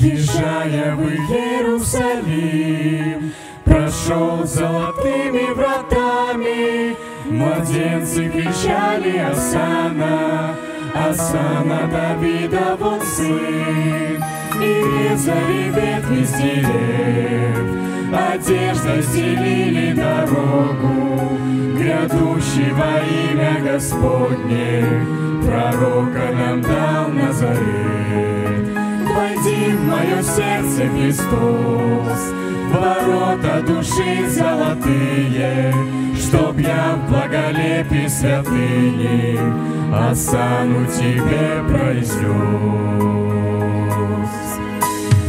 Въезжая в Иерусалим, прошел золотыми вратами. Младенцы кричали Асана, Асана Давида вот сын. И резали ветви с дерев, одеждой стелили дорогу, грядущего имя Господне, пророка нам дал сердце, Христос, ворота души золотые, Чтоб я в благолепии святыни Осану тебе произнес.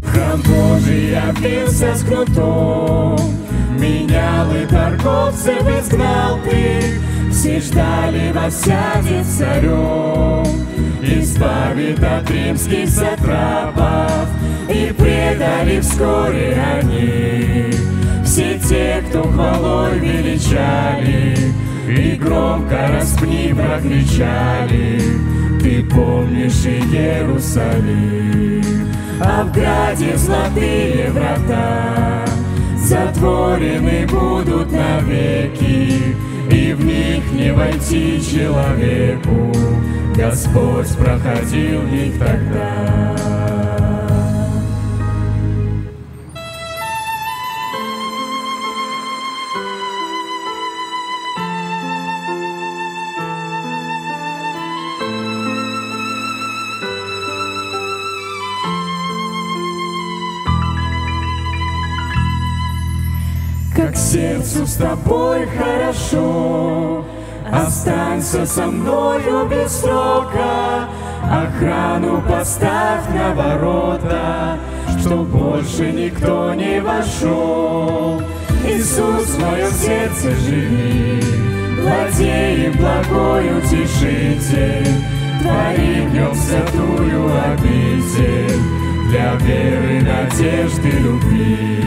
Храм Божий явился с кнутом, Менял и торговцев изгнал ты, Все ждали воссядет царем, Избавит от римских сатрапов, И предали вскоре они. Все те, кто хвалой величали И громко распни прокричали Ты помнишь Иерусалим А в граде золотые врата Затворены будут навеки И в них не войти человеку. Господь проходил их тогда Как сердцу с тобой хорошо. Останься со мною без срока Охрану поставь на ворота Чтоб больше никто не вошел. Иисус, в моем сердце живи Владеем благой утешитель Твори в нем святую обитель Для веры, надежды, любви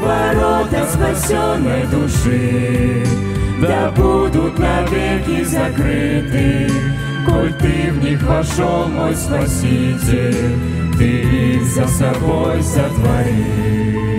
ворота спасенной души. Да будут навеки закрыты Коль ты в них вошел, мой Спаситель. Ты их за собой сотвори